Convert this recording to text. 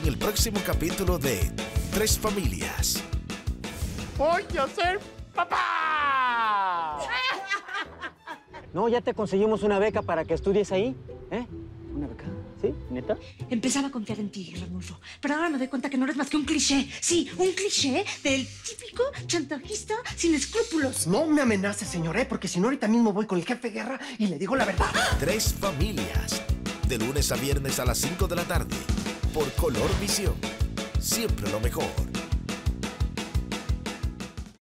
en el próximo capítulo de Tres Familias. Voy a ser papá. No, ya te conseguimos una beca para que estudies ahí. ¿Eh? ¿Una beca? ¿Sí? ¿Neta? Empezaba a confiar en ti, Ranulfo. Pero ahora me doy cuenta que no eres más que un cliché. Sí, un cliché del típico chantajista sin escrúpulos. No me amenace, señor, ¿eh? porque si no, ahorita mismo voy con el jefe de guerra y le digo la verdad. Tres Familias. De lunes a viernes a las 5 de la tarde. Por Color Visión. Siempre lo mejor.